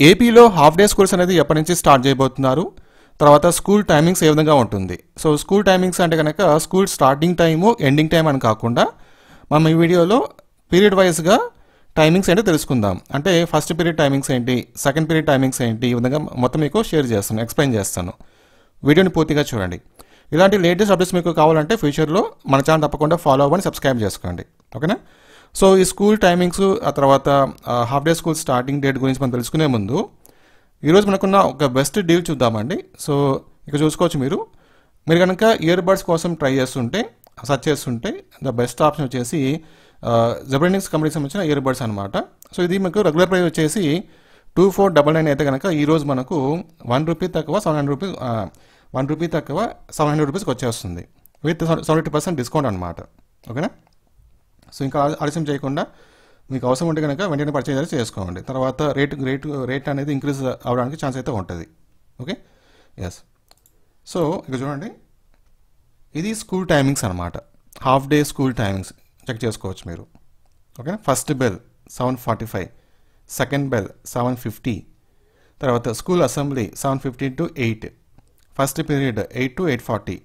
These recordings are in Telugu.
ఏపీలో హాఫ్ డే స్కూల్స్ అనేది ఎప్పటి నుంచి స్టార్ట్ చేయబోతున్నారు? తర్వాత స్కూల్ టైమింగ్స్ ఏ విధంగా ఉంటుంది? సో స్కూల్ టైమింగ్స్ అంటే కనుక school starting time ending time అని కాకుండా మనం ఈ వీడియోలో పీరియడ్ వైజ్గా టైమింగ్స్ ఏంటో తెలుసుకుందాం. అంటే ఫస్ట్ పీరియడ్ టైమింగ్స్ ఏంటి? సెకండ్ పీరియడ్ టైమింగ్స్ ఏంటి? ఈ విధంగా మొత్తం మీకు షేర్ చేస్తాను ఎక్స్ప్లెయిన్ చేస్తాను. వీడియోని పూర్తిగా చూడండి. ఇలాంటి లేటెస్ట్ అప్డేట్స్ మీకు కావాలంటే ఫ్యూచర్లో మన ఛానల్ తప్పకుండా ఫాలో అవ్వని సబ్స్క్రైబ్ చేసుకోండి. ఓకేనా? సో ఈ స్కూల్ టైమింగ్స్ ఆ తర్వాత half day school starting date గురించి మనం తెలుసుకునే ముందు ఈరోజు మనకున్న ఒక బెస్ట్ డీల్ చూద్దామండి. సో ఇక చూసుకోవచ్చు మీరు. మీరు కనుక ఇయర్ బడ్స్ కోసం ట్రై చేస్తుంటే సర్చ్ చేస్తుంటే ద బెస్ట్ ఆప్షన్ వచ్చేసి జబర్నిక్స్ కంపెనీకి సంబంధించిన ఇయర్ బడ్స్ అనమాట సో ఇది మీకు రెగ్యులర్ ప్రైస్ వచ్చేసి టూ ఫోర్ డబల్ నైన్ అయితే కనుక ఈరోజు మనకు వన్ రూపీ తక్కువ seven hundred rupees one rupee తక్కువ సెవెన్ హండ్రెడ్ రూపీస్కి వచ్చేస్తుంది. విత్ సెవెంటీ పర్సెంట్ డిస్కౌంట్ అనమాట ఓకేనా? సో ఇంకా ఆలస్యం చేయకుండా మీకు అవసరం ఉంటే కనుక వెంటనే పర్చేజ్ అయితే చేసుకోండి. తర్వాత రేట్ రేట్ రేట్ అనేది ఇంక్రీజ్ అవడానికి ఛాన్స్ అయితే ఉంటుంది. ఓకే? ఎస్ సో ఇక చూడండి. ఇది స్కూల్ టైమింగ్స్ అనమాట half day school timings. Check చేసుకోవచ్చు మీరు. Okay? First bell seven forty five. Second bell seven fifty. తర్వాత school assembly seven fifty to eight. First period eight to eight forty.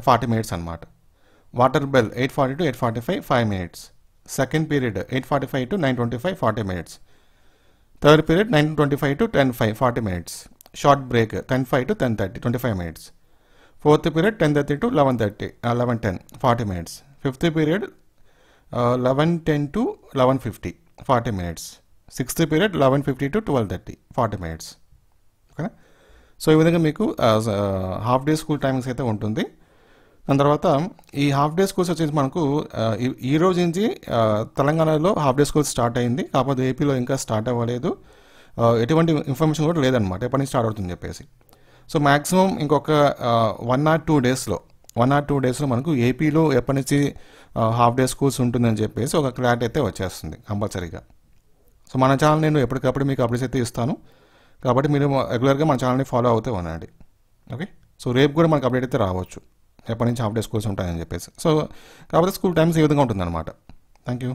Forty minutes అనమాట water bell eight forty to eight forty five five minutes. Second period eight forty five to nine twenty five forty minutes. Third period nine twenty five to ten five forty minutes. Short break ten five to ten thirty twenty five minutes. Fourth period ten thirty to eleven thirty eleven ten forty minutes. Fifth period eleven ten to eleven fifty forty minutes. Sixth period eleven fifty to twelve thirty forty minutes. ఓకేనా? సో ఈ విధంగా మీకు హాఫ్ డే స్కూల్ టైమింగ్స్ అయితే ఉంటుంది. దాని తర్వాత ఈ హాఫ్ డే స్కూల్స్ వచ్చేసి మనకు ఈ- ఈ రోజు నుంచి తెలంగాణలో హాఫ్ డే స్కూల్స్ స్టార్ట్ అయింది. కాకపోతే ఏపీలో ఇంకా స్టార్ట్ అవ్వలేదు. ఎటువంటి ఇన్ఫర్మేషన్ కూడా లేదనమాట ఎప్పటి నుంచి స్టార్ట్ అవుతుంది చెప్పేసి. సో మ్యాక్సిమం ఇంకొక వన్ ఆర్ టూ డేస్లో వన్ ఆర్ టూ డేస్లో మనకు ఏపీలో ఎప్పటి నుంచి హాఫ్ డే స్కూల్స్ ఉంటుందని చెప్పేసి ఒక క్లారిటీ అయితే వచ్చేస్తుంది కంపల్సరీగా. సో మన ఛానల్ నేను ఎప్పటికప్పుడు మీకు అప్డేట్స్ అయితే ఇస్తాను. కాబట్టి మీరు రెగ్యులర్గా మన ఛానల్ని ఫాలో అవుతూ ఉండండి. ఓకే? సో రేపు కూడా మనకు అప్డేట్ అయితే రావచ్చు. ఎప్పటి నుంచి హాఫ్ డే స్కూల్స్ ఉంటాయని చెప్పేసి. సో కాకపోతే స్కూల్ టైమ్స్ ఈ విధంగా ఉంటుందన్నమాట. Thank you